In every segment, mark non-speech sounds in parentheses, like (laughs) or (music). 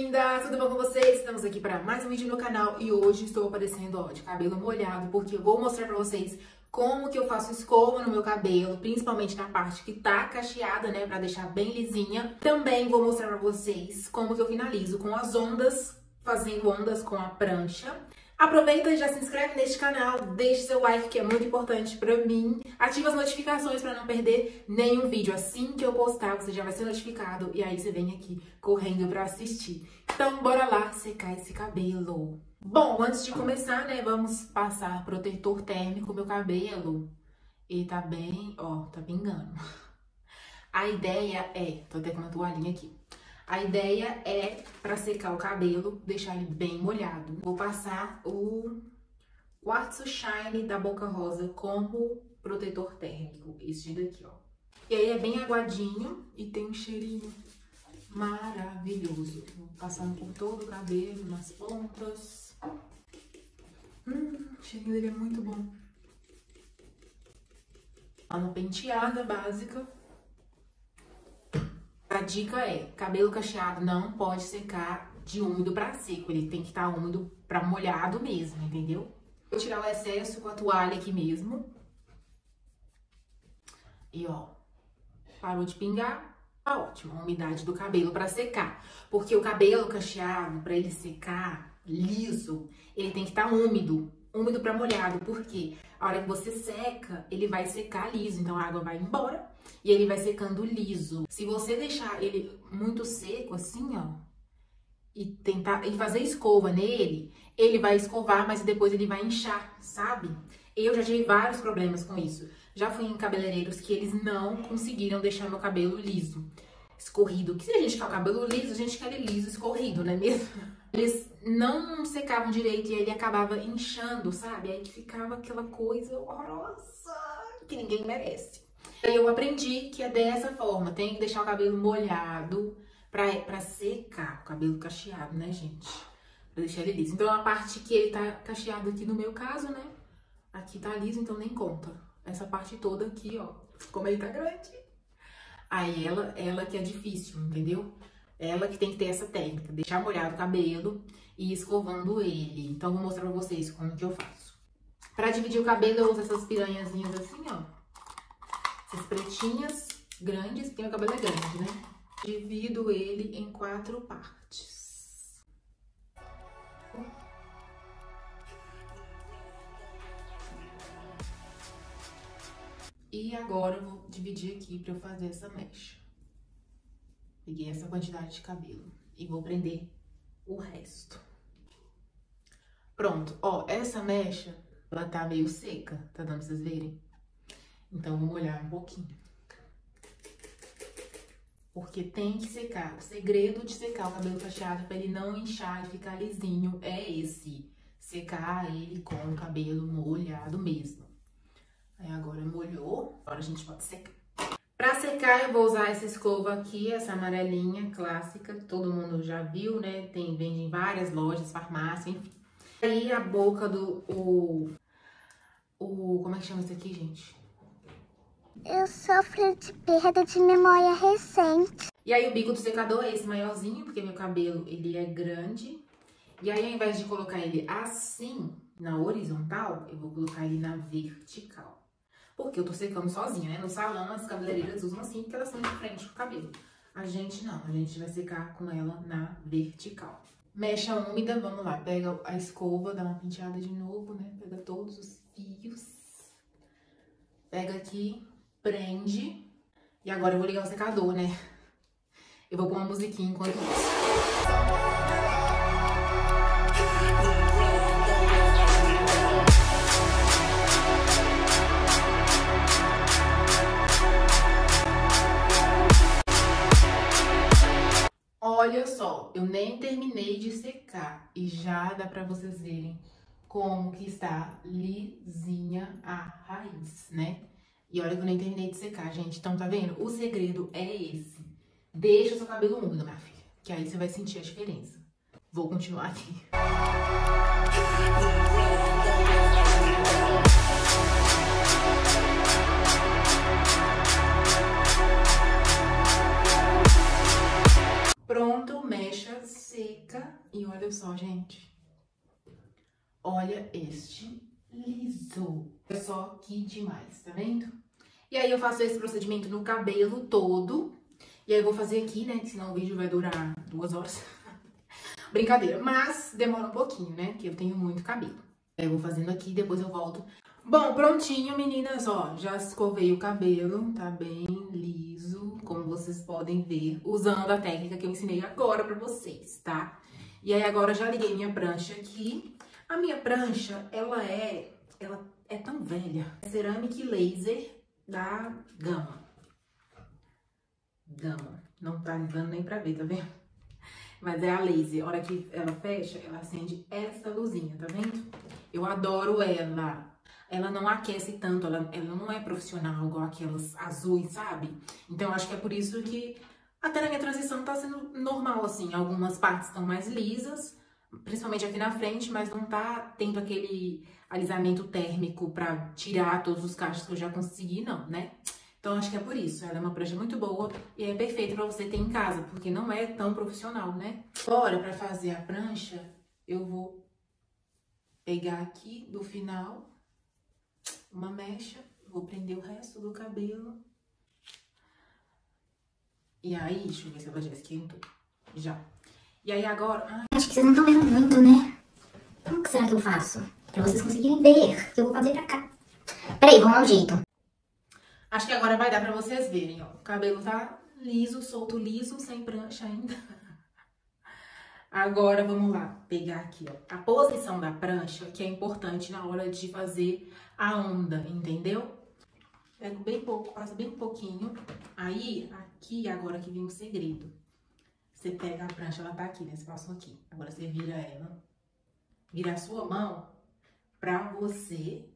linda! Tudo bom com vocês? Estamos aqui para mais um vídeo no canal e hoje estou aparecendo ó, de cabelo molhado porque eu vou mostrar para vocês como que eu faço escova no meu cabelo, principalmente na parte que tá cacheada, né, para deixar bem lisinha. Também vou mostrar para vocês como que eu finalizo com as ondas, fazendo ondas com a prancha. Aproveita e já se inscreve neste canal, deixe seu like que é muito importante pra mim. Ativa as notificações pra não perder nenhum vídeo. Assim que eu postar, você já vai ser notificado e aí você vem aqui correndo pra assistir. Então, bora lá secar esse cabelo. Bom, antes de começar, né, vamos passar protetor térmico meu cabelo. E tá bem, ó, tá pingando. A ideia é, tô até com uma toalhinha aqui. A ideia é, para secar o cabelo, deixar ele bem molhado. Vou passar o Quartzo Shine da Boca Rosa como protetor térmico, esse daqui, ó. E aí é bem aguadinho e tem um cheirinho maravilhoso. Vou passando por todo o cabelo, nas pontas. Hum, o cheirinho dele é muito bom. Uma penteada básica a dica é, cabelo cacheado não pode secar de úmido para seco, ele tem que estar tá úmido para molhado mesmo, entendeu? Vou tirar o excesso com a toalha aqui mesmo. E ó, parou de pingar, tá ótimo, a umidade do cabelo para secar. Porque o cabelo cacheado, para ele secar liso, ele tem que estar tá úmido, úmido para molhado, porque a hora que você seca, ele vai secar liso, então a água vai embora e ele vai secando liso. Se você deixar ele muito seco assim, ó, e tentar e fazer escova nele, ele vai escovar, mas depois ele vai inchar, sabe? Eu já tive vários problemas com isso. Já fui em cabeleireiros que eles não conseguiram deixar meu cabelo liso, escorrido. Que se a gente quer o cabelo liso, a gente quer ele liso, escorrido, não é mesmo? Eles não secavam direito e ele acabava inchando, sabe? Aí ficava aquela coisa horrorosa que ninguém merece. Eu aprendi que é dessa forma, tem que deixar o cabelo molhado pra, pra secar, o cabelo cacheado, né, gente? Pra deixar ele liso. Então, a parte que ele tá cacheado aqui no meu caso, né, aqui tá liso, então nem conta. Essa parte toda aqui, ó, como ele tá grande. Aí, ela, ela que é difícil, entendeu? Ela que tem que ter essa técnica, deixar molhado o cabelo e escovando ele. Então, vou mostrar pra vocês como que eu faço. Pra dividir o cabelo, eu uso essas piranhazinhas assim, ó. Essas pretinhas grandes, porque meu cabelo é grande, né? Divido ele em quatro partes. E agora eu vou dividir aqui pra eu fazer essa mecha. Peguei essa quantidade de cabelo e vou prender o resto. Pronto, ó, essa mecha, ela tá meio seca, tá dando pra vocês verem? Então, vou molhar um pouquinho. Porque tem que secar. O segredo de secar o cabelo cacheado para ele não inchar e ficar lisinho é esse. Secar ele com o cabelo molhado mesmo. Aí agora molhou, agora a gente pode secar. Pra secar, eu vou usar essa escova aqui, essa amarelinha clássica, todo mundo já viu, né? Tem, vende em várias lojas, farmácia, enfim. Aí a boca do... O, o, como é que chama isso aqui, gente? Eu sofro de perda de memória recente. E aí o bico do secador é esse maiorzinho, porque meu cabelo ele é grande. E aí ao invés de colocar ele assim, na horizontal, eu vou colocar ele na vertical. Porque eu tô secando sozinha, né? No salão as cabeleireiras usam assim, porque elas estão de frente com o cabelo. A gente não, a gente vai secar com ela na vertical. Mecha úmida, vamos lá, pega a escova, dá uma penteada de novo, né? Pega todos os fios. Pega aqui prende. E agora eu vou ligar o secador, né? Eu vou pôr uma musiquinha enquanto isso. E já dá pra vocês verem como que está lisinha a raiz, né? E olha que eu nem terminei de secar, gente. Então, tá vendo? O segredo é esse. Deixa o seu cabelo úmido, minha filha. Que aí você vai sentir a diferença. Vou continuar aqui. E olha só, gente. Olha este liso. É só que demais, tá vendo? E aí eu faço esse procedimento no cabelo todo. E aí eu vou fazer aqui, né? Senão o vídeo vai durar duas horas. (laughs) Brincadeira. Mas demora um pouquinho, né? Porque eu tenho muito cabelo. Aí eu vou fazendo aqui, depois eu volto. Bom, prontinho, meninas, ó. Já escovei o cabelo, tá bem liso, como vocês podem ver. Usando a técnica que eu ensinei agora pra vocês, tá? E aí agora já liguei minha prancha aqui. A minha prancha, ela é... Ela é tão velha. É cerâmica laser da Gama. Gama. Não tá dando nem pra ver, tá vendo? Mas é a laser. A hora que ela fecha, ela acende essa luzinha, tá vendo? Eu adoro ela. Ela não aquece tanto, ela, ela não é profissional igual aquelas azuis, sabe? Então, acho que é por isso que até na minha transição tá sendo normal, assim. Algumas partes estão mais lisas, principalmente aqui na frente, mas não tá tendo aquele alisamento térmico pra tirar todos os cachos que eu já consegui, não, né? Então, acho que é por isso. Ela é uma prancha muito boa e é perfeita pra você ter em casa, porque não é tão profissional, né? Agora, pra fazer a prancha, eu vou pegar aqui do final uma mecha, vou prender o resto do cabelo. E aí, deixa eu ver se ela já esquentou. Já. E aí agora... Ai. Acho que vocês não estão vendo muito, né? Como que será que eu faço? Pra vocês conseguirem ver que eu vou fazer pra cá. Peraí, vamos dar um jeito. Acho que agora vai dar pra vocês verem, ó. O cabelo tá liso, solto liso, sem prancha ainda. (laughs) Agora, vamos lá, pegar aqui, ó. A posição da prancha, que é importante na hora de fazer a onda, entendeu? Pego bem pouco, passo bem pouquinho. Aí, aqui, agora que vem o segredo. Você pega a prancha, ela tá aqui, nesse passo aqui. Agora, você vira ela. Vira a sua mão pra você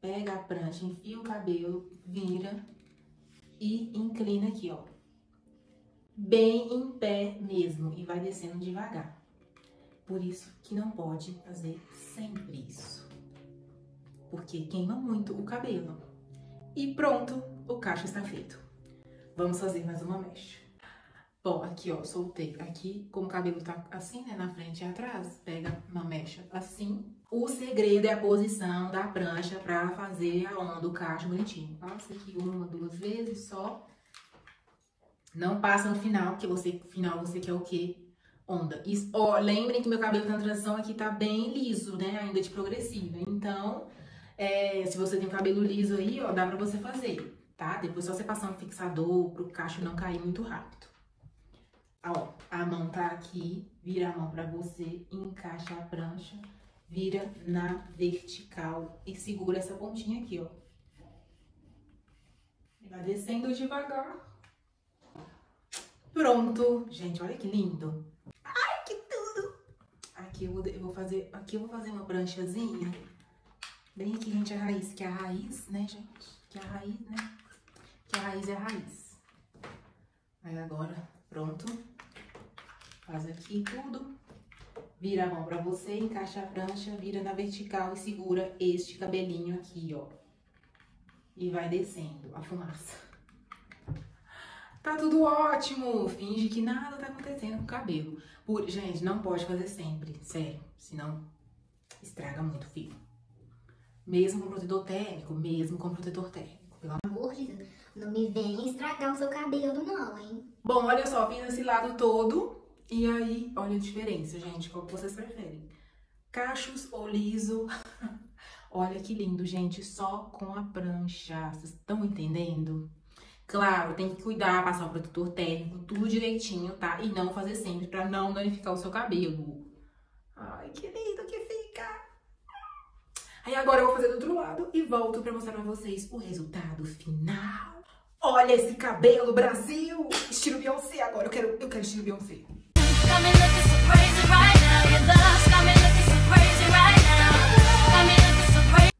pega a prancha, enfia o cabelo, vira e inclina aqui, ó. Bem em pé mesmo e vai descendo devagar. Por isso que não pode fazer sempre isso. Porque queima muito o cabelo. E pronto, o cacho está feito. Vamos fazer mais uma mecha. Bom, aqui ó, soltei. Aqui, como o cabelo tá assim, né, na frente e atrás, pega uma mecha assim. O segredo é a posição da prancha pra fazer a onda, o cacho bonitinho. Passa aqui uma, duas vezes só. Não passa no final, porque você, final você quer o quê? Onda. Ó, lembrem que meu cabelo na transição aqui tá bem liso, né, ainda de progressiva. Então, é, se você tem o cabelo liso aí, ó, dá pra você fazer, tá? Depois só você passar um fixador pro cacho não cair muito rápido. Ó, a mão tá aqui, vira a mão pra você, encaixa a prancha, vira na vertical e segura essa pontinha aqui, ó. E vai descendo devagar. Pronto. Gente, olha que lindo. Ai, que tudo. Aqui eu vou, eu vou fazer, aqui eu vou fazer uma pranchazinha. Bem aqui, gente, a raiz, que é a raiz, né, gente? Que é a raiz, né? A raiz é a raiz. Aí agora, pronto. Faz aqui tudo. Vira a mão pra você, encaixa a prancha, vira na vertical e segura este cabelinho aqui, ó. E vai descendo a fumaça. Tá tudo ótimo! Finge que nada tá acontecendo com o cabelo. Por... Gente, não pode fazer sempre, sério. Senão estraga muito o fio. Mesmo com protetor térmico, mesmo com protetor térmico. Pelo amor de Deus, não me vem estragar o seu cabelo não, hein? Bom, olha só, fiz esse lado todo. E aí, olha a diferença, gente, qual que vocês preferem? Cachos ou liso? (laughs) olha que lindo, gente, só com a prancha. Vocês estão entendendo? Claro, tem que cuidar, passar o protetor térmico, tudo direitinho, tá? E não fazer sempre pra não danificar o seu cabelo. Ai, que lindo que fica! Aí agora eu vou fazer do outro lado e volto pra mostrar pra vocês o resultado final. Olha esse cabelo, Brasil! Estilo Beyoncé agora, eu quero, eu quero estilo Beyoncé.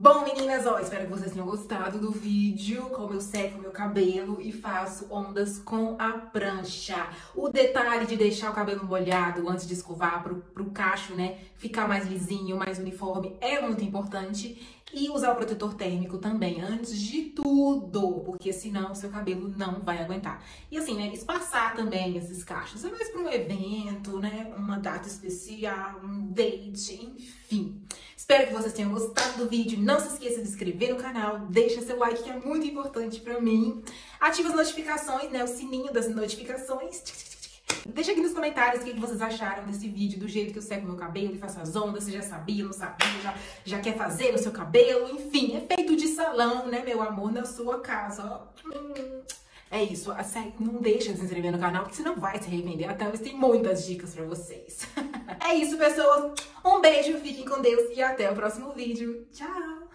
Bom, meninas, ó, espero que vocês tenham gostado do vídeo, como eu seco meu cabelo e faço ondas com a prancha. O detalhe de deixar o cabelo molhado antes de escovar pro, pro cacho, né, ficar mais lisinho, mais uniforme, é muito importante. E usar o protetor térmico também, antes de tudo, porque senão seu cabelo não vai aguentar. E assim, né, espaçar também esses cachos. É mais para um evento, né, uma data especial, um date, enfim. Espero que vocês tenham gostado do vídeo. Não se esqueça de se inscrever no canal, deixa seu like que é muito importante pra mim. Ativa as notificações, né, o sininho das notificações. Deixa aqui nos comentários o que vocês acharam desse vídeo, do jeito que eu seco meu cabelo e faço as ondas, você já sabia, não sabia, já, já quer fazer no seu cabelo, enfim, é feito de salão, né, meu amor, na sua casa, ó. É isso, não deixa de se inscrever no canal, porque senão vai se arrepender. Até mas tem muitas dicas pra vocês. (laughs) é isso, pessoas. Um beijo, fiquem com Deus e até o próximo vídeo. Tchau!